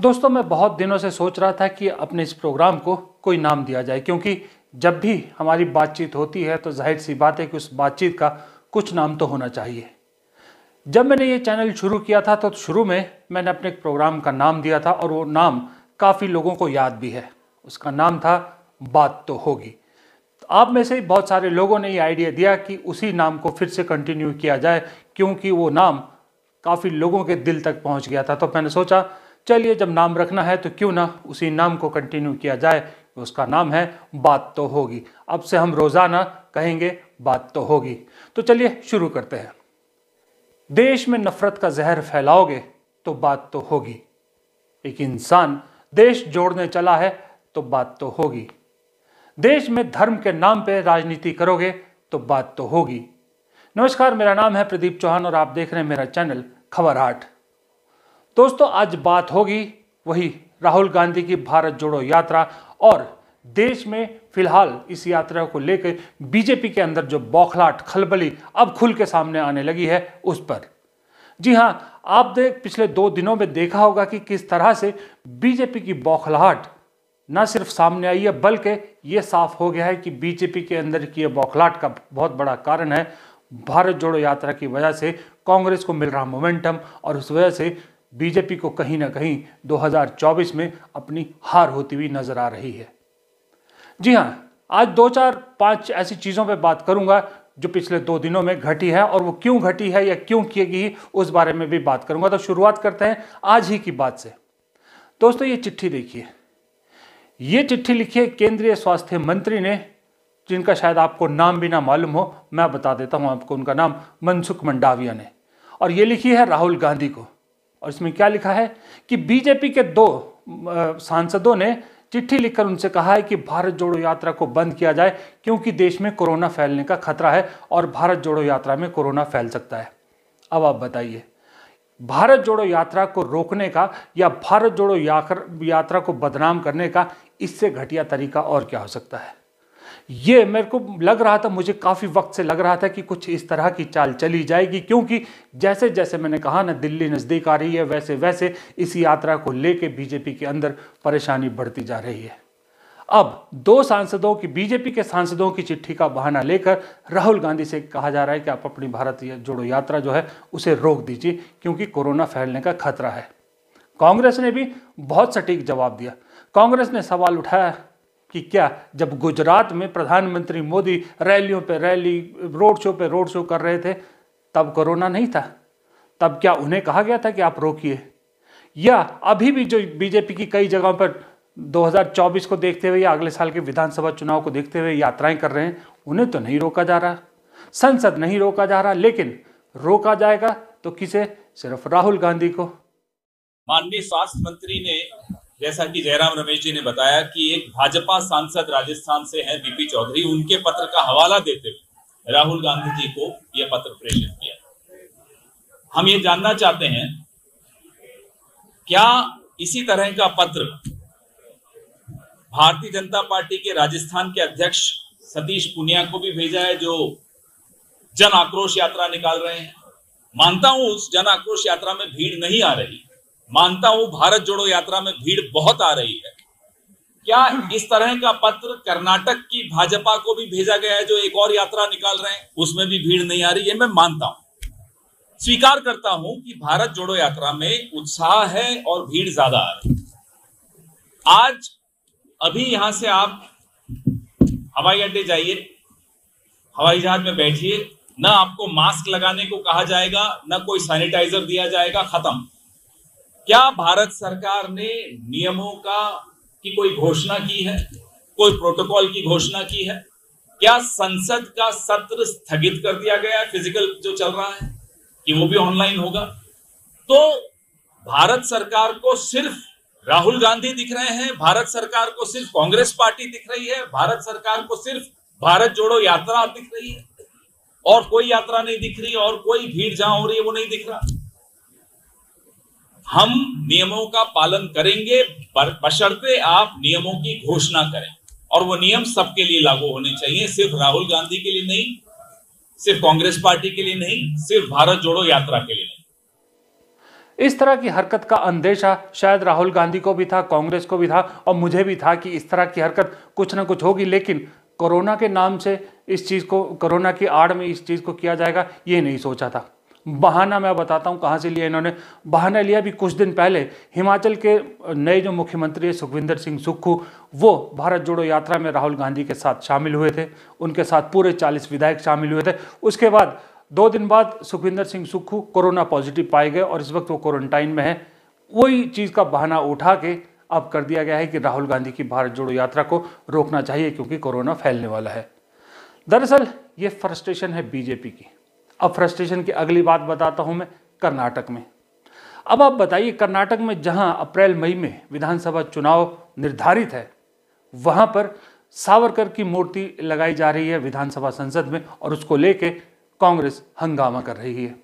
दोस्तों, मैं बहुत दिनों से सोच रहा था कि अपने इस प्रोग्राम को कोई नाम दिया जाए, क्योंकि जब भी हमारी बातचीत होती है तो ज़ाहिर सी बात है कि उस बातचीत का कुछ नाम तो होना चाहिए। जब मैंने ये चैनल शुरू किया था तो शुरू में मैंने अपने प्रोग्राम का नाम दिया था, और वो नाम काफ़ी लोगों को याद भी है। उसका नाम था बात तो होगी। तो आप में से बहुत सारे लोगों ने ये आइडिया दिया कि उसी नाम को फिर से कंटिन्यू किया जाए, क्योंकि वो नाम काफ़ी लोगों के दिल तक पहुँच गया था। तो मैंने सोचा चलिए जब नाम रखना है तो क्यों ना उसी नाम को कंटिन्यू किया जाए, उसका नाम है बात तो होगी। अब से हम रोज़ाना कहेंगे बात तो होगी। तो चलिए शुरू करते हैं। देश में नफरत का जहर फैलाओगे तो बात तो होगी। एक इंसान देश जोड़ने चला है तो बात तो होगी। देश में धर्म के नाम पे राजनीति करोगे तो बात तो होगी। नमस्कार, मेरा नाम है प्रदीप चौहान और आप देख रहे हैं मेरा चैनल खबर हाट दोस्तों, आज बात होगी वही राहुल गांधी की भारत जोड़ो यात्रा और देश में फ़िलहाल इस यात्रा को लेकर बीजेपी के अंदर जो बौखलाट खलबली अब खुल के सामने आने लगी है उस पर। जी हाँ, आप देख, पिछले दो दिनों में देखा होगा कि किस तरह से बीजेपी की बौखलाहट न सिर्फ़ सामने आई है, बल्कि ये साफ़ हो गया है कि बीजेपी के अंदर की बौखलाहट का बहुत बड़ा कारण है। भारत जोड़ो यात्रा की वजह से कांग्रेस को मिल रहा मोमेंटम और उस वजह से बीजेपी को कहीं ना कहीं 2024 में अपनी हार होती हुई नज़र आ रही है। जी हाँ आज दो चार पाँच ऐसी चीज़ों पे बात करूँगा जो पिछले दो दिनों में घटी है और वो क्यों घटी है या क्यों की गई उस बारे में भी बात करूँगा। तो शुरुआत करते हैं आज ही की बात से। दोस्तों, ये चिट्ठी देखिए। ये चिट्ठी लिखी है केंद्रीय स्वास्थ्य मंत्री ने, जिनका शायद आपको नाम भी ना मालूम हो, मैं बता देता हूँ आपको उनका नाम, मनसुख मंडाविया ने। और ये लिखी है राहुल गांधी को। और इसमें क्या लिखा है कि बीजेपी के दो सांसदों ने चिट्ठी लिखकर उनसे कहा है कि भारत जोड़ो यात्रा को बंद किया जाए क्योंकि देश में कोरोना फैलने का खतरा है और भारत जोड़ो यात्रा में कोरोना फैल सकता है। अब आप बताइए, भारत जोड़ो यात्रा को रोकने का या भारत जोड़ो यात्रा को बदनाम करने का इससे घटिया तरीका और क्या हो सकता है? ये मेरे को लग रहा था, मुझे काफ़ी वक्त से लग रहा था कि कुछ इस तरह की चाल चली जाएगी, क्योंकि जैसे जैसे मैंने कहा ना, दिल्ली नज़दीक आ रही है वैसे वैसे इस यात्रा को लेके बीजेपी के अंदर परेशानी बढ़ती जा रही है। अब दो सांसदों की, बीजेपी के सांसदों की चिट्ठी का बहाना लेकर राहुल गांधी से कहा जा रहा है कि आप अपनी भारत जोड़ो यात्रा जो है, उसे रोक दीजिए, क्योंकि कोरोना फैलने का खतरा है। कांग्रेस ने भी बहुत सटीक जवाब दिया। कांग्रेस ने सवाल उठाया कि क्या जब गुजरात में प्रधानमंत्री मोदी रैलियों पे रैली, रोड शो पे रोड शो कर रहे थे, तब कोरोना नहीं था। तब क्या उन्हें कहा गया था कि आप रोकिए? या अभी भी जो बीजेपी की कई जगहों पर 2024 को देखते हुए या अगले साल के विधानसभा चुनाव को देखते हुए यात्राएँ कर रहे हैं, उन्हें तो नहीं रोका जा रहा। संसद नहीं रोका जा रहा, लेकिन रोका जाएगा तो किसे? सिर्फ़ राहुल गांधी को। माननीय स्वास्थ्य मंत्री ने जैसा कि जयराम रमेश जी ने बताया कि एक भाजपा सांसद राजस्थान से हैं बीपी चौधरी, उनके पत्र का हवाला देते हुए राहुल गांधी जी को यह पत्र प्रेषित किया। हम ये जानना चाहते हैं, क्या इसी तरह का पत्र भारतीय जनता पार्टी के राजस्थान के अध्यक्ष सतीश पुनिया को भी भेजा है, जो जन आक्रोश यात्रा निकाल रहे हैं? मानता हूँ उस जन आक्रोश यात्रा में भीड़ नहीं आ रही। मानता हूँ भारत जोड़ो यात्रा में भीड़ बहुत आ रही है। क्या इस तरह का पत्र कर्नाटक की भाजपा को भी भेजा गया है जो एक और यात्रा निकाल रहे हैं? उसमें भी भीड़ नहीं आ रही है, मैं मानता हूँ। स्वीकार करता हूँ कि भारत जोड़ो यात्रा में उत्साह है और भीड़ ज़्यादा आ रही है। आज अभी यहाँ से आप हवाई अड्डे जाइए, हवाई जहाज़ में बैठिए, न आपको मास्क लगाने को कहा जाएगा, न कोई सैनिटाइजर दिया जाएगा, खत्म। क्या भारत सरकार ने नियमों का की कोई घोषणा की है? कोई प्रोटोकॉल की घोषणा की है? क्या संसद का सत्र स्थगित कर दिया गया है? फ़िज़िकल जो चल रहा है, कि वो भी ऑनलाइन होगा? तो भारत सरकार को सिर्फ़ राहुल गांधी दिख रहे हैं, भारत सरकार को सिर्फ़ कांग्रेस पार्टी दिख रही है, भारत सरकार को सिर्फ़ भारत जोड़ो यात्रा दिख रही है। और कोई यात्रा नहीं दिख रही, और कोई भीड़ जहाँ हो रही है, वो नहीं दिख रहा। हम नियमों का पालन करेंगे बशर्ते आप नियमों की घोषणा करें। और वो नियम सबके लिए लागू होने चाहिए, सिर्फ़ राहुल गांधी के लिए नहीं, सिर्फ़ कांग्रेस पार्टी के लिए नहीं, सिर्फ़ भारत जोड़ो यात्रा के लिए नहीं। इस तरह की हरकत का अंदेशा शायद राहुल गांधी को भी था, कांग्रेस को भी था, और मुझे भी था कि इस तरह की हरकत कुछ ना कुछ होगी, लेकिन कोरोना के नाम से इस चीज़ को, कोरोना की आड़ में इस चीज़ को किया जाएगा, ये नहीं सोचा था। बहाना मैं बताता हूँ कहाँ से लिया इन्होंने। बहाना लिया भी कुछ दिन पहले। हिमाचल के नए जो मुख्यमंत्री है, सुखविंदर सिंह सुक्खू, वो भारत जोड़ो यात्रा में राहुल गांधी के साथ शामिल हुए थे। उनके साथ पूरे 40 विधायक शामिल हुए थे। उसके बाद, दो दिन बाद सुखविंदर सिंह सुक्खू कोरोना पॉजिटिव पाए गए और इस वक्त वो क्वारंटाइन में है। वही चीज़ का बहाना उठा के अब कर दिया गया है कि राहुल गांधी की भारत जोड़ो यात्रा को रोकना चाहिए क्योंकि कोरोना फैलने वाला है। दरअसल, ये फ्रस्ट्रेशन है बीजेपी की। अब फ्रस्ट्रेशन की अगली बात बताता हूँ मैं, कर्नाटक में। अब आप बताइए, कर्नाटक में जहाँ अप्रैल, मई में विधानसभा चुनाव निर्धारित है, वहाँ पर सावरकर की मूर्ति लगाई जा रही है विधानसभा संसद में और उसको लेके कांग्रेस हंगामा कर रही है।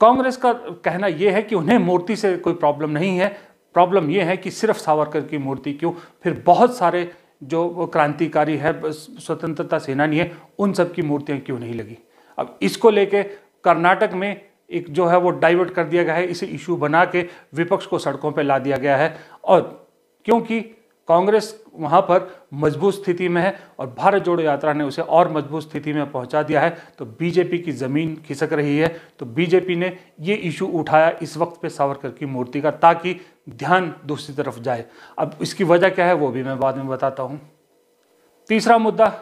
कांग्रेस का कहना यह है कि उन्हें मूर्ति से कोई प्रॉब्लम नहीं है। प्रॉब्लम यह है कि सिर्फ़ सावरकर की मूर्ति क्यों? फिर बहुत सारे जो क्रांतिकारी है, स्वतंत्रता सेनानी है, उन सब की मूर्तियाँ क्यों नहीं लगी? अब इसको लेके कर्नाटक में एक जो है वो डाइवर्ट कर दिया गया है, इसे इशू बना के विपक्ष को सड़कों पर ला दिया गया है। और क्योंकि कांग्रेस वहाँ पर मज़बूत स्थिति में है और भारत जोड़ो यात्रा ने उसे और मज़बूत स्थिति में पहुँचा दिया है तो बीजेपी की ज़मीन खिसक रही है। तो बीजेपी ने ये इशू उठाया इस वक्त पे सावरकर की मूर्ति का, ताकि ध्यान दूसरी तरफ़ जाए। अब इसकी वजह क्या है, वो भी मैं बाद में बताता हूँ। तीसरा मुद्दा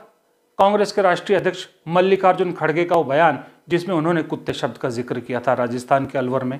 कांग्रेस के राष्ट्रीय अध्यक्ष मल्लिकार्जुन खड़गे का वो बयान, जिसमें उन्होंने कुत्ते शब्द का ज़िक्र किया था राजस्थान के अलवर में।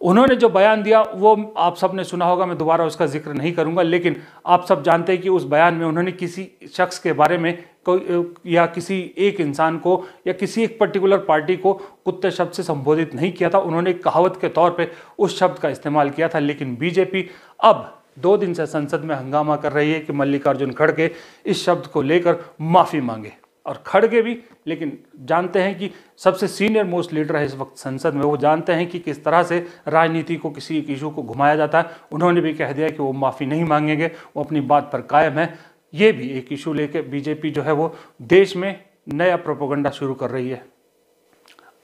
उन्होंने जो बयान दिया, वो आप सबने सुना होगा, मैं दोबारा उसका ज़िक्र नहीं करूँगा, लेकिन आप सब जानते हैं कि उस बयान में उन्होंने किसी शख्स के बारे में कोई, या किसी एक इंसान को, या किसी एक पर्टिकुलर पार्टी को कुत्ते शब्द से संबोधित नहीं किया था। उन्होंने कहावत के तौर पे उस शब्द का इस्तेमाल किया था, लेकिन बीजेपी अब दो दिन से संसद में हंगामा कर रही है कि मल्लिकार्जुन खड़गे इस शब्द को लेकर माफ़ी मांगे। और खड़गे भी, लेकिन जानते हैं कि सबसे सीनियर मोस्ट लीडर है इस वक्त संसद में, वो जानते हैं कि किस तरह से राजनीति को किसी एक इशू को घुमाया जाता है। उन्होंने भी कह दिया कि वो माफ़ी नहीं मांगेंगे, वो अपनी बात पर कायम है। ये भी एक इशू लेके बीजेपी जो है वो देश में नया प्रोपोगंडा शुरू कर रही है।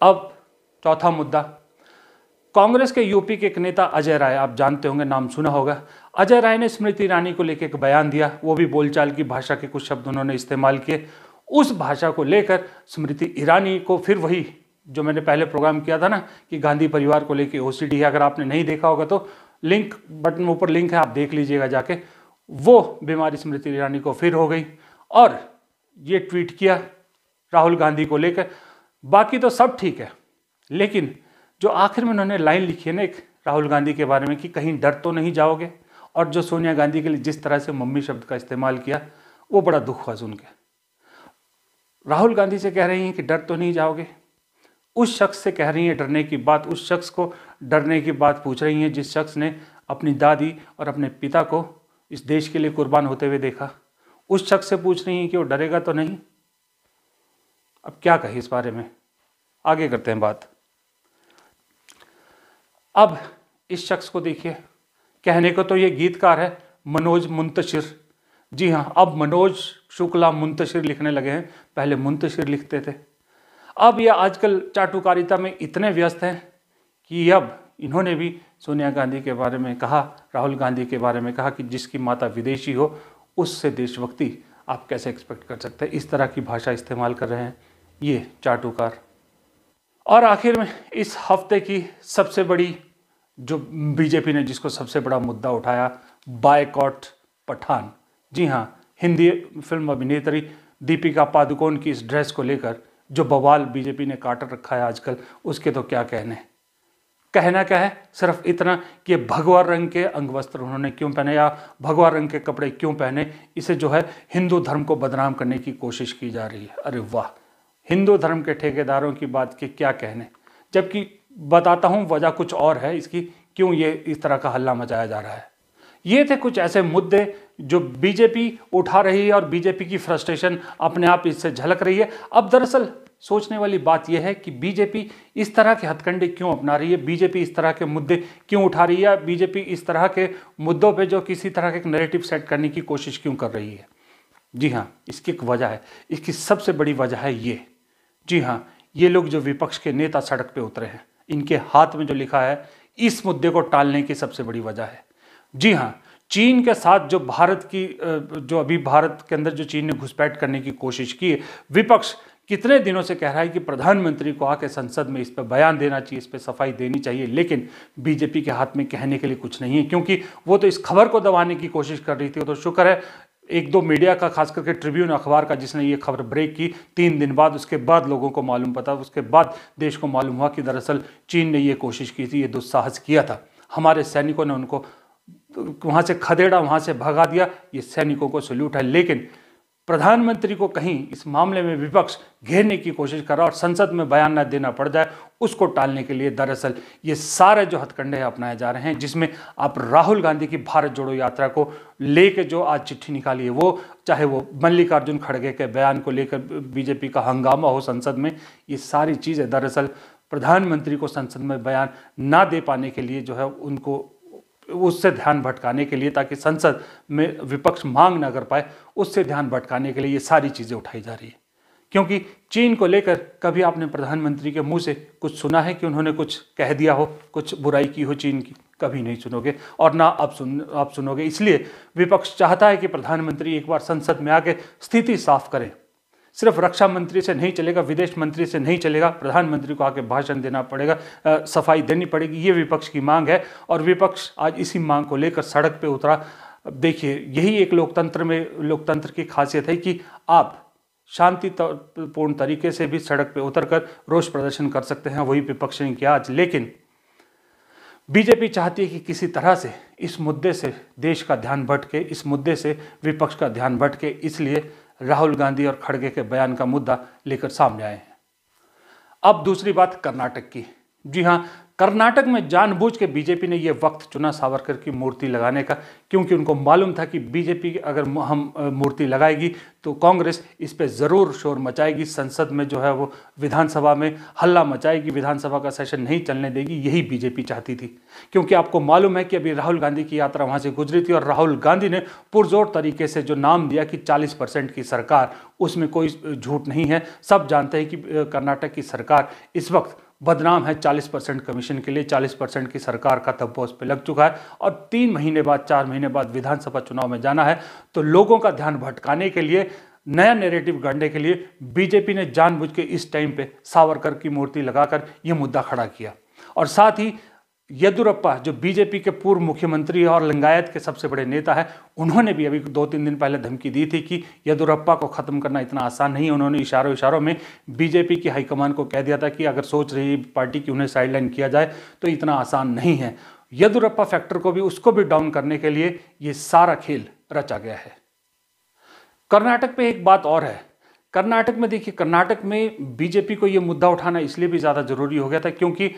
अब चौथा मुद्दा, कांग्रेस के यूपी के एक नेता अजय राय, आप जानते होंगे, नाम सुना होगा। अजय राय ने स्मृति ईरानी को लेकर एक बयान दिया। वो भी बोलचाल की भाषा के कुछ शब्द उन्होंने इस्तेमाल किए। उस भाषा को लेकर स्मृति ईरानी को फिर वही जो मैंने पहले प्रोग्राम किया था ना, कि गांधी परिवार को लेकर ओसीडी है, अगर आपने नहीं देखा होगा तो लिंक, बटन ऊपर लिंक है, आप देख लीजिएगा जाके। वो बीमारी स्मृति ईरानी को फिर हो गई और ये ट्वीट किया राहुल गांधी को लेकर। बाकी तो सब ठीक है, लेकिन जो आखिर में उन्होंने लाइन लिखी है ना एक राहुल गांधी के बारे में, कि कहीं डर तो नहीं जाओगे? और जो सोनिया गांधी के लिए जिस तरह से मम्मी शब्द का इस्तेमाल किया, वो बड़ा दुख हुआ सुन के। राहुल गांधी से कह रही हैं कि डर तो नहीं जाओगे। उस शख्स से कह रही हैं डरने की बात, उस शख्स को डरने की बात पूछ रही हैं जिस शख्स ने अपनी दादी और अपने पिता को इस देश के लिए कुर्बान होते हुए देखा। उस शख्स से पूछ रही हैं कि वो डरेगा तो नहीं? अब क्या कहे इस बारे में? आगे करते हैं बात। अब इस शख्स को देखिए कहने को तो ये गीतकार है, मनोज मुंतशिर। जी हाँ अब मनोज शुक्ला मुंतशिर लिखने लगे हैं, पहले मुंतशिर लिखते थे। अब ये आजकल चाटुकारिता में इतने व्यस्त हैं कि अब इन्होंने भी सोनिया गांधी के बारे में कहा, राहुल गांधी के बारे में कहा कि जिसकी माता विदेशी हो, उससे देशभक्ति आप कैसे एक्सपेक्ट कर सकते हैं? इस तरह की भाषा इस्तेमाल कर रहे हैं ये चाटुकार। और आखिर में इस हफ़्ते की सबसे बड़ी जो बीजेपी ने जिसको सबसे बड़ा मुद्दा उठाया, बायकॉट पठान। जी हाँ हिंदी फ़िल्म अभिनेत्री दीपिका पादुकोण की इस ड्रेस को लेकर जो बवाल बीजेपी ने काट रखा है आजकल, उसके तो क्या कहने कहना क्या है? सिर्फ़ इतना कि भगवा रंग के अंग वस्त्र उन्होंने क्यों पहने या भगवा रंग के कपड़े क्यों पहने, इसे जो है हिंदू धर्म को बदनाम करने की कोशिश की जा रही है। अरे वाह! हिंदू धर्म के ठेकेदारों की बात के क्या कहने जबकि बताता हूँ, वजह कुछ और है इसकी, क्यों ये इस तरह का हल्ला मचाया जा रहा है। ये थे कुछ ऐसे मुद्दे जो बीजेपी उठा रही है और बीजेपी की फ्रस्ट्रेशन अपने आप इससे झलक रही है। अब दरअसल सोचने वाली बात यह है कि बीजेपी इस तरह के हथकंडे क्यों अपना रही है? बीजेपी इस तरह के मुद्दे क्यों उठा रही है? बीजेपी इस तरह के मुद्दों पे जो किसी तरह के नैरेटिव सेट करने की कोशिश क्यों कर रही है? जी हाँ इसकी एक वजह है। इसकी सबसे बड़ी वजह है ये। जी हाँ ये लोग जो विपक्ष के नेता सड़क पर उतरे हैं इनके हाथ में जो लिखा है, इस मुद्दे को टालने की सबसे बड़ी वजह है। जी हाँ चीन के साथ जो भारत की जो अभी भारत के अंदर जो चीन ने घुसपैठ करने की कोशिश की, विपक्ष कितने दिनों से कह रहा है कि प्रधानमंत्री को आके संसद में इस पर बयान देना चाहिए, इस पर सफ़ाई देनी चाहिए, लेकिन बीजेपी के हाथ में कहने के लिए कुछ नहीं है, क्योंकि वो तो इस खबर को दबाने की कोशिश कर रही थी तो शुक्र है एक दो मीडिया का, खास करके ट्रिब्यून अखबार का, जिसने ये खबर ब्रेक की, तीन दिन बाद उसके बाद लोगों को मालूम पता, उसके बाद देश को मालूम हुआ कि दरअसल चीन ने ये कोशिश की थी, ये दुस्साहस किया था। हमारे सैनिकों ने उनको, वहाँ से खदेड़ा, वहाँ से भगा दिया, ये सैनिकों को सल्यूट है। लेकिन प्रधानमंत्री को कहीं इस मामले में विपक्ष घेरने की कोशिश कर रहा और संसद में बयान न देना पड़ जाए, उसको टालने के लिए दरअसल ये सारे जो हथकंडे अपनाए जा रहे हैं, जिसमें आप राहुल गांधी की भारत जोड़ो यात्रा को लेकर जो आज चिट्ठी निकाली है, वो चाहे वो मल्लिकार्जुन खड़गे के बयान को लेकर बीजेपी का हंगामा हो संसद में, ये सारी चीज़ें दरअसल प्रधानमंत्री को संसद में बयान ना दे पाने के लिए जो है उनको उससे ध्यान भटकाने के लिए ताकि संसद में विपक्ष मांग ना कर पाए, उससे ध्यान भटकाने के लिए ये सारी चीज़ें उठाई जा रही है। क्योंकि चीन को लेकर कभी आपने प्रधानमंत्री के मुँह से कुछ सुना है कि उन्होंने कुछ कह दिया हो, कुछ बुराई की हो चीन की? कभी नहीं सुनोगे, और ना आप सुन, आप सुनोगे। इसलिए विपक्ष चाहता है कि प्रधानमंत्री एक बार संसद में आके स्थिति साफ़ करें। सिर्फ़ रक्षा मंत्री से नहीं चलेगा, विदेश मंत्री से नहीं चलेगा, प्रधानमंत्री को आके भाषण देना पड़ेगा सफ़ाई देनी पड़ेगी, ये विपक्ष की मांग है। और विपक्ष आज इसी मांग को लेकर सड़क पर उतरा। देखिए, यही एक लोकतंत्र में, लोकतंत्र की खासियत है कि आप शांतिपूर्ण तरीके से भी सड़क पर उतर कर रोष प्रदर्शन कर सकते हैं, वही विपक्ष ने किया आज। लेकिन बीजेपी चाहती है कि किसी तरह से इस मुद्दे से देश का ध्यान भटके, इस मुद्दे से विपक्ष का ध्यान भटके, इसलिए राहुल गांधी और खड़गे के बयान का मुद्दा लेकर सामने आए हैं। अब दूसरी बात कर्नाटक की। जी हाँ कर्नाटक में जानबूझ के बीजेपी ने यह वक्त चुना सावरकर की मूर्ति लगाने का, क्योंकि उनको मालूम था कि बीजेपी अगर हम मूर्ति लगाएगी तो कांग्रेस इस पर ज़रूर शोर मचाएगी, संसद में जो है वो विधानसभा में हल्ला मचाएगी, विधानसभा का सेशन नहीं चलने देगी, यही बीजेपी चाहती थी। क्योंकि आपको मालूम है कि अभी राहुल गांधी की यात्रा वहाँ से गुजरी थी और राहुल गांधी ने पुरजोर तरीके से जो नाम दिया कि चालीस की सरकार, उसमें कोई झूठ नहीं है। सब जानते हैं कि कर्नाटक की सरकार इस वक्त बदनाम है 40 परसेंट कमीशन के लिए 40 परसेंट की सरकार का तब्बा उस पर लग चुका है और तीन महीने बाद, चार महीने बाद विधानसभा चुनाव में जाना है। तो लोगों का ध्यान भटकाने के लिए, नया नेरेटिव गढ़ने के लिए बीजेपी ने जानबूझ के इस टाइम पे सावरकर की मूर्ति लगाकर यह मुद्दा खड़ा किया। और साथ ही येदुरप्पा, जो बीजेपी के पूर्व मुख्यमंत्री और लिंगायत के सबसे बड़े नेता है, उन्होंने भी अभी दो तीन दिन पहले धमकी दी थी कि येदुरप्पा को ख़त्म करना इतना आसान नहीं है। उन्होंने इशारों इशारों में बीजेपी की हाईकमान को कह दिया था कि अगर सोच रही पार्टी की उन्हें साइडलाइन किया जाए तो इतना आसान नहीं है। येदुरप्पा फैक्टर को भी, उसको भी डाउन करने के लिए ये सारा खेल रचा गया है। कर्नाटक पे एक बात और है। कर्नाटक में, देखिए, कर्नाटक में बीजेपी को ये मुद्दा उठाना इसलिए भी ज़्यादा ज़रूरी हो गया था क्योंकि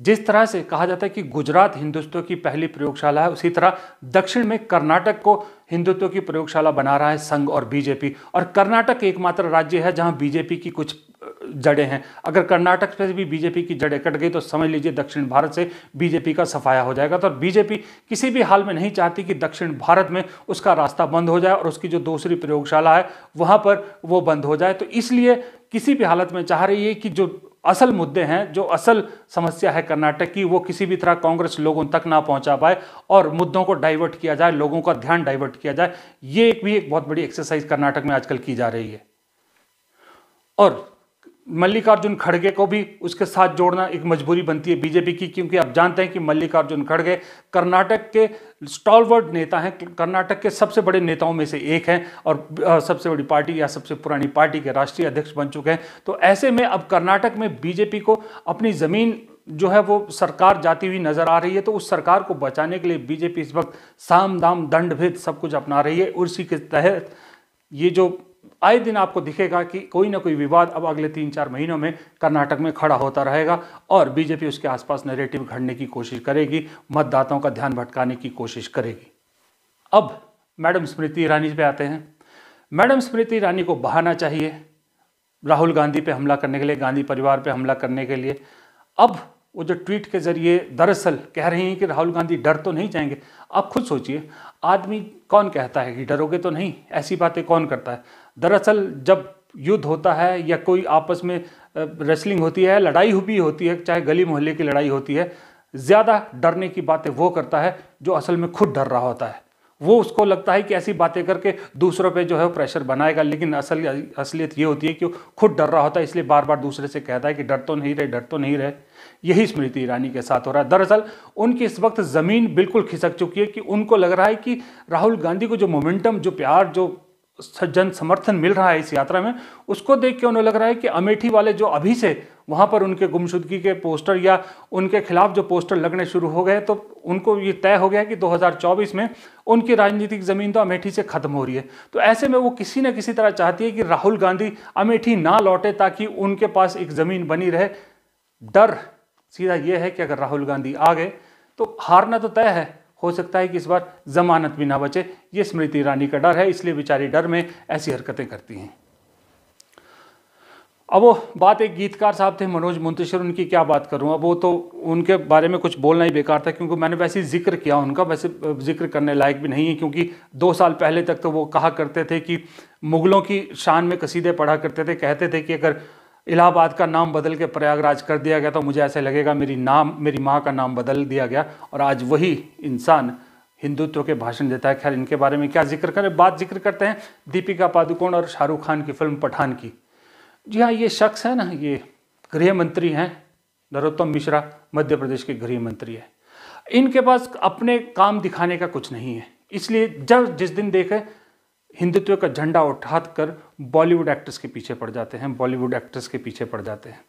जिस तरह से कहा जाता है कि गुजरात हिंदुत्व की पहली प्रयोगशाला है, उसी तरह दक्षिण में कर्नाटक को हिंदुत्व की प्रयोगशाला बना रहा है संघ और बीजेपी। और कर्नाटक एकमात्र राज्य है जहाँ बीजेपी की कुछ जड़ें हैं। अगर कर्नाटक से भी बीजेपी की जड़ें कट गई तो समझ लीजिए दक्षिण भारत से बीजेपी का सफाया हो जाएगा। तो बीजेपी किसी भी हाल में नहीं चाहती कि दक्षिण भारत में उसका रास्ता बंद हो जाए और उसकी जो दूसरी प्रयोगशाला है, वहाँ पर वो बंद हो जाए। तो इसलिए किसी भी हालत में चाह रही है कि जो असल मुद्दे हैं, जो असल समस्या है कर्नाटक की, वो किसी भी तरह कांग्रेस लोगों तक ना पहुँचा पाए और मुद्दों को डाइवर्ट किया जाए, लोगों का ध्यान डाइवर्ट किया जाए, ये एक भी एक बहुत बड़ी एक्सरसाइज कर्नाटक में आजकल की जा रही है। और मल्लिकार्जुन खड़गे को भी उसके साथ जोड़ना एक मजबूरी बनती है बीजेपी की, क्योंकि आप जानते हैं कि मल्लिकार्जुन खड़गे कर्नाटक के स्टॉलवर्ड नेता हैं, कर्नाटक के सबसे बड़े नेताओं में से एक हैं और सबसे बड़ी पार्टी या सबसे पुरानी पार्टी के राष्ट्रीय अध्यक्ष बन चुके हैं। तो ऐसे में अब कर्नाटक में बीजेपी को अपनी ज़मीन जो है वो सरकार जाती हुई नज़र आ रही है तो उस सरकार को बचाने के लिए बीजेपी इस वक्त साम दाम दंड भेद सब कुछ अपना रही है। उसी के तहत ये जो आए दिन आपको दिखेगा कि कोई ना कोई विवाद अब अगले तीन चार महीनों में कर्नाटक में खड़ा होता रहेगा और बीजेपी उसके आसपास नैरेटिव घड़ने की कोशिश करेगी, मतदाताओं का ध्यान भटकाने की कोशिश करेगी। अब मैडम स्मृति ईरानी पे आते हैं। मैडम स्मृति ईरानी को बहाना चाहिए राहुल गांधी पे हमला करने के लिए, गांधी परिवार पे हमला करने के लिए। अब वो जो ट्वीट के ज़रिए दरअसल कह रही हैं कि राहुल गांधी डर तो नहीं जाएँगे, आप खुद सोचिए, आदमी कौन कहता है कि डरोगे तो नहीं, ऐसी बातें कौन करता है? दरअसल जब युद्ध होता है या कोई आपस में रेसलिंग होती है, लड़ाई भी होती है, चाहे गली मोहल्ले की लड़ाई होती है, ज़्यादा डरने की बातें वो करता है जो असल में खुद डर रहा होता है। वो उसको लगता है कि ऐसी बातें करके दूसरों पे जो है प्रेशर बनाएगा, लेकिन असल, असलियत ये होती है कि वो खुद डर रहा होता है, इसलिए बार बार दूसरे से कहता है कि डर तो नहीं रहे डर तो नहीं रहे यही स्मृति ईरानी के साथ हो रहा है। दरअसल उनकी इस वक्त ज़मीन बिल्कुल खिसक चुकी है कि उनको लग रहा है कि राहुल गांधी को जो मोमेंटम जो प्यार, जो जन समर्थन मिल रहा है इस यात्रा में, उसको देख के उन्हें लग रहा है कि अमेठी वाले जो अभी से वहाँ पर उनके गुमशुदगी के पोस्टर या उनके खिलाफ जो पोस्टर लगने शुरू हो गए तो उनको ये तय हो गया कि 2024 में उनकी राजनीतिक ज़मीन तो अमेठी से ख़त्म हो रही है। तो ऐसे में वो किसी न किसी तरह चाहती है कि राहुल गांधी अमेठी ना लौटे ताकि उनके पास एक ज़मीन बनी रहे। डर सीधा ये है कि अगर राहुल गांधी आ गए तो हारना तो तय है हो सकता है कि इस बार जमानत भी ना बचे। ये स्मृति ईरानी का डर है, इसलिए बेचारी डर में ऐसी हरकतें करती हैं। अब वो बात एक गीतकार साहब थे, मनोज मुंतशिर, उनकी क्या बात करूँ? अब वो तो उनके बारे में कुछ बोलना ही बेकार था, क्योंकि मैंने वैसे ज़िक्र किया उनका, वैसे ज़िक्र करने लायक भी नहीं है, क्योंकि दो साल पहले तक तो वो कहा करते थे कि मुग़लों की शान में कसीदे पढ़ा करते थे, कहते थे कि अगर इलाहाबाद का नाम बदल के प्रयागराज कर दिया गया तो मुझे ऐसे लगेगा, मेरी नाम, मेरी माँ का नाम बदल दिया गया और आज वही इंसान हिंदुत्व के भाषण देता है। खैर, इनके बारे में क्या ज़िक्र करें? बात ज़िक्र करते हैं दीपिका पादुकोण और शाहरुख खान की फ़िल्म पठान की। जी हाँ ये शख्स है ना, ये गृह मंत्री हैं, नरोत्तम मिश्रा, मध्य प्रदेश के गृह मंत्री है। इनके पास अपने काम दिखाने का कुछ नहीं है। इसलिए जब जिस दिन देखे हिंदुत्व का झंडा उठा कर बॉलीवुड एक्ट्रेस के पीछे पड़ जाते हैं, बॉलीवुड एक्ट्रेस के पीछे पड़ जाते हैं।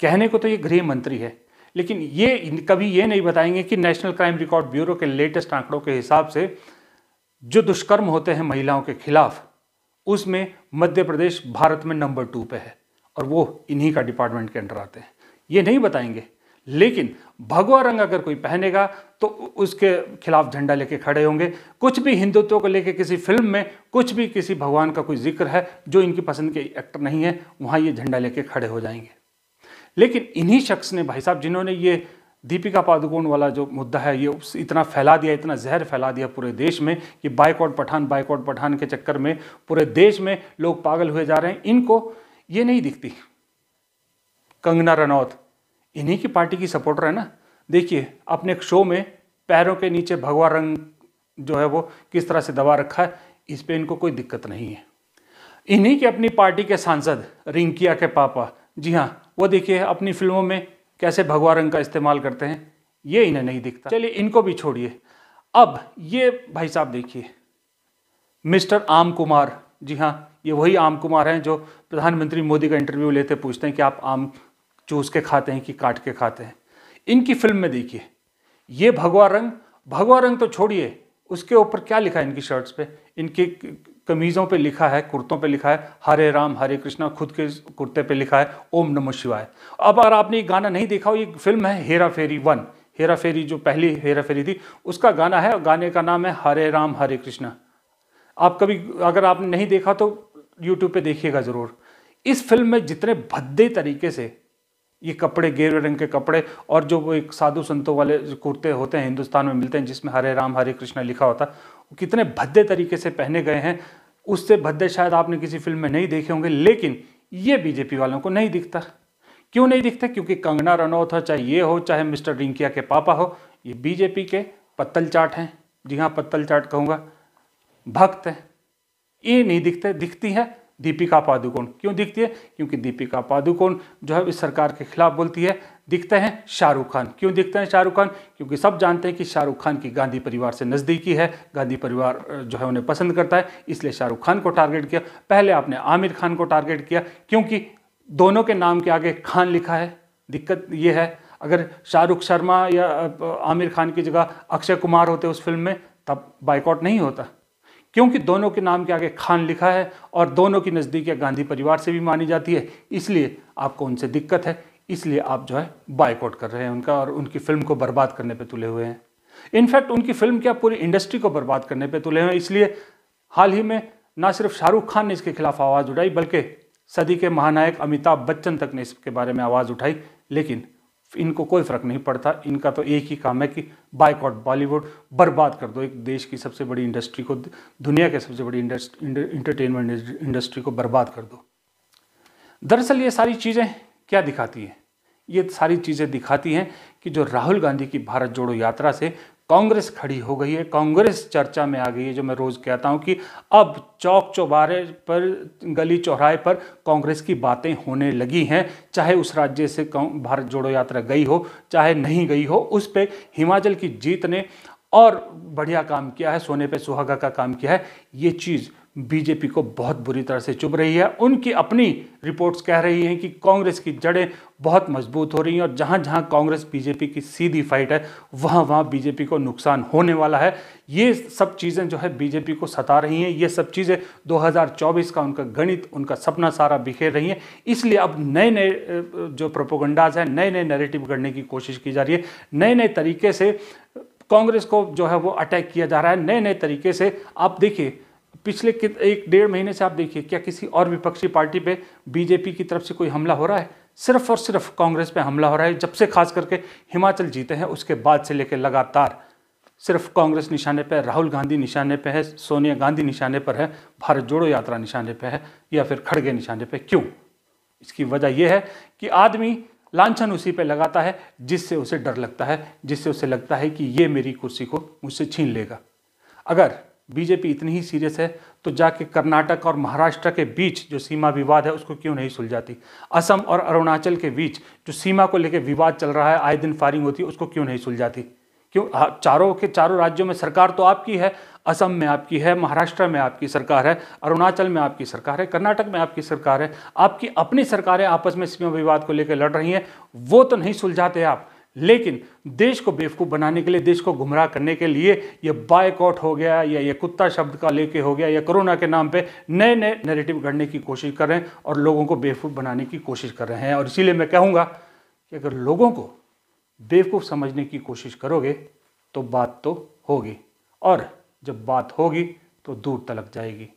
कहने को तो ये गृह मंत्री है, लेकिन ये कभी ये नहीं बताएँगे कि नेशनल क्राइम रिकॉर्ड ब्यूरो के लेटेस्ट आंकड़ों के हिसाब से जो दुष्कर्म होते हैं महिलाओं के खिलाफ, उसमें मध्य प्रदेश भारत में नंबर टू पे है, और वो इन्हीं का डिपार्टमेंट के अंडर आते हैं। ये नहीं बताएँगे लेकिन भगवा रंग अगर कोई पहनेगा तो उसके खिलाफ झंडा लेके खड़े होंगे। कुछ भी हिंदुत्व को लेके किसी फ़िल्म में, कुछ भी किसी भगवान का कोई ज़िक्र है, जो इनकी पसंद के एक्टर नहीं है, वहाँ ये झंडा लेके खड़े हो जाएँगे। लेकिन इन्हीं शख्स ने, भाई साहब, जिन्होंने ये दीपिका पादुकोण वाला जो मुद्दा है, ये इतना फैला दिया, इतना जहर फैला दिया पूरे देश में, कि बाइकआउट पठान बाइकआउट पठान के चक्कर में पूरे देश में लोग पागल हुए जा रहे हैं। इनको ये नहीं दिखती। कंगना रनौत इन्हीं की पार्टी की सपोर्टर है ना? देखिए, अपने एक शो में पैरों के नीचे भगवा रंग जो है वो किस तरह से दबा रखा है, इस पर इनको कोई दिक्कत नहीं है। इन्हीं की अपनी पार्टी के सांसद, रिंकिया के पापा, जी हाँ वो देखिए अपनी फ़िल्मों में कैसे भगवा रंग का इस्तेमाल करते हैं, ये इन्हें नहीं दिखता। चलिए, इनको भी छोड़िए। अब ये भाई साहब देखिए, मिस्टर आम कुमार, जी हाँ ये वही आम कुमार हैं जो प्रधानमंत्री मोदी का इंटरव्यू लेते पूछते हैं कि आप आम चूस के खाते हैं कि काट के खाते हैं। इनकी फ़िल्म में देखिए, ये भगवा रंग भगवा रंग तो छोड़िए, उसके ऊपर क्या लिखा है इनकी शर्ट्स पे? इनकी कमीज़ों पे लिखा है, कुर्तों पे लिखा है, हरे राम, हरे कृष्णा, खुद के कुर्ते पे लिखा है, ओम नमः शिवाय। अब अगर आपने ये गाना नहीं देखा हो ये फ़िल्म है हेरा फेरी वन। हेरा फेरी जो पहली हेरा फेरी थी, उसका गाना है, गाने का नाम है हरे राम, हरे कृष्णा। आप कभी, अगर आपने नहीं देखा तो यूट्यूब पे देखिएगा ज़रूर। इस फ़िल्म में जितने भद्दे तरीके से ये कपड़े, गेरुए रंग के कपड़े और जो वो एक साधु संतों वाले कुर्ते होते हैं हिंदुस्तान में मिलते हैं जिसमें हरे राम, हरे कृष्ण लिखा होता, वो कितने भद्दे तरीके से पहने गए हैं। उससे भद्दे शायद आपने किसी फ़िल्म में नहीं देखे होंगे, लेकिन ये बीजेपी वालों को नहीं दिखता। क्यों नहीं दिखता? क्योंकि कंगना रनौत हो, चाहे ये हो, चाहे मिस्टर रिंकिया के पापा हो, ये बीजेपी के पत्तल चाट हैं। जी हाँ पत्तल चाट कहूँगा। भक्त हैं। ये नहीं दिखते, दिखती है। दीपिका पादुकोण। क्यों दिखती है? क्योंकि दीपिका पादुकोण जो है इस सरकार के खिलाफ बोलती है। दिखते हैं शाहरुख खान। क्यों दिखते हैं शाहरुख खान? क्योंकि सब जानते हैं कि शाहरुख खान की गांधी परिवार से नज़दीकी है। गांधी परिवार जो है उन्हें पसंद करता है, इसलिए शाहरुख खान को टारगेट किया। पहले आपने आमिर खान को टारगेट किया, क्योंकि दोनों के नाम के आगे खान लिखा है। दिक्कत ये है, अगर शाहरुख शर्मा या आमिर खान की जगह अक्षय कुमार होते उस फ़िल्म में, तब बाइकआउट नहीं होता। क्योंकि दोनों के नाम के आगे खान लिखा है और दोनों की नज़दीक गांधी परिवार से भी मानी जाती है। इसलिए आपको उनसे दिक्कत है, इसलिए आप जो है बाइकआउट कर रहे हैं उनका और उनकी फ़िल्म को बर्बाद करने पर तुले हुए हैं। इनफैक्ट उनकी फ़िल्म क्या पूरी इंडस्ट्री को बर्बाद करने पर तुले हुए हैं, इसलिए हाल ही में ना सिर्फ़ शाहरुख खान ने इसके खिलाफ आवाज़ उठाई, बल्कि सदी के महानायक अमिताभ बच्चन तक ने इसके बारे में आवाज़ उठाई, लेकिन इनको कोई फ़र्क नहीं पड़ता। इनका तो एक ही काम है कि बाइकआउट बॉलीवुड बर्बाद कर दो। एक देश की सबसे बड़ी इंडस्ट्री को, दुनिया के सबसे बड़ी इंटरटेनमेंट इंडस्ट्री को बर्बाद कर दो। दरअसल ये सारी चीज़ें क्या दिखाती हैं? ये सारी चीज़ें दिखाती हैं कि जो राहुल गांधी की भारत जोड़ो यात्रा से कांग्रेस खड़ी हो गई है, कांग्रेस चर्चा में आ गई है, जो मैं रोज़ कहता हूँ कि अब चौक चौबारे पर, गली चौराहे पर कांग्रेस की बातें होने लगी हैं। चाहे उस राज्य से भारत जोड़ो यात्रा गई हो, चाहे नहीं गई हो, उस पर हिमाचल की जीत ने और बढ़िया काम किया है, सोने पे सुहागा का काम किया है। ये चीज़ बीजेपी को बहुत बुरी तरह से चुभ रही है। उनकी अपनी रिपोर्ट्स कह रही हैं कि कांग्रेस की जड़ें बहुत मज़बूत हो रही हैं और जहाँ जहाँ कांग्रेस बीजेपी की सीधी फाइट है, वहाँ वहाँ बीजेपी को नुकसान होने वाला है। ये सब चीज़ें जो है बीजेपी को सता रही हैं। ये सब चीज़ें 2024 का उनका गणित, उनका सपना सारा बिखेर रही हैं। इसलिए अब नए नए जो प्रोपोगंडाज हैं, नए नए नैरेटिव गढ़ने की कोशिश की जा रही है। नए नए तरीके से कांग्रेस को जो है वो अटैक किया जा रहा है। नए नए तरीके से आप देखिए पिछले एक डेढ़ महीने से आप देखिए, क्या किसी और विपक्षी पार्टी पे बीजेपी की तरफ़ से कोई हमला हो रहा है? सिर्फ़ और सिर्फ़ कांग्रेस पे हमला हो रहा है, जब से खास करके हिमाचल जीते हैं, उसके बाद से लेकर लगातार। सिर्फ़ कांग्रेस निशाने पर राहुल गांधी निशाने पर है, सोनिया गांधी निशाने पर है, भारत जोड़ो यात्रा निशाने पर है, या फिर खड़गे निशाने पर क्यों? इसकी वजह यह है कि आदमी लांछन उसी पे लगाता है, जिससे उसे डर लगता है, जिससे उसे लगता है कि ये मेरी कुर्सी को मुझसे छीन लेगा। अगर बीजेपी इतनी ही सीरियस है तो जाके कर्नाटक और महाराष्ट्र के बीच जो सीमा विवाद है, उसको क्यों नहीं सुलझाती? असम और अरुणाचल के बीच जो सीमा को लेकर विवाद चल रहा है, आए दिन फायरिंग होती है, उसको क्यों नहीं सुलझाती? क्यों? चारों के चारों राज्यों में सरकार तो आपकी है, असम में आपकी है, महाराष्ट्र में आपकी सरकार है, अरुणाचल में आपकी सरकार है, कर्नाटक में आपकी सरकार है, आपकी अपनी सरकारें आपस में सीमा विवाद को लेकर लड़ रही हैं, वो तो नहीं सुलझाते आप। लेकिन देश को बेवकूफ़ बनाने के लिए, देश को गुमराह करने के लिए ये बायकॉट हो गया, या ये कुत्ता शब्द का लेके हो गया, या कोरोना के नाम पे नए नए नैरेटिव गढ़ने की कोशिश कर रहे हैं और लोगों को बेवकूफ़ बनाने की कोशिश कर रहे हैं। और इसीलिए मैं कहूँगा कि अगर लोगों को बेवकूफ़ समझने की कोशिश करोगे तो बात तो होगी। और जब बात होगी तो दूर तलक जाएगी।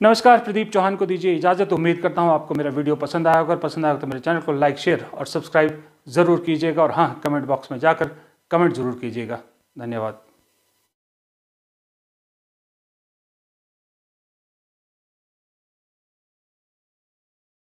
नमस्कार, प्रदीप चौहान को दीजिए इजाज़त। उम्मीद करता हूँ आपको मेरा वीडियो पसंद आया अगर पसंद आया तो मेरे चैनल को लाइक, शेयर और सब्सक्राइब ज़रूर कीजिएगा और हाँ कमेंट बॉक्स में जाकर कमेंट ज़रूर कीजिएगा। धन्यवाद।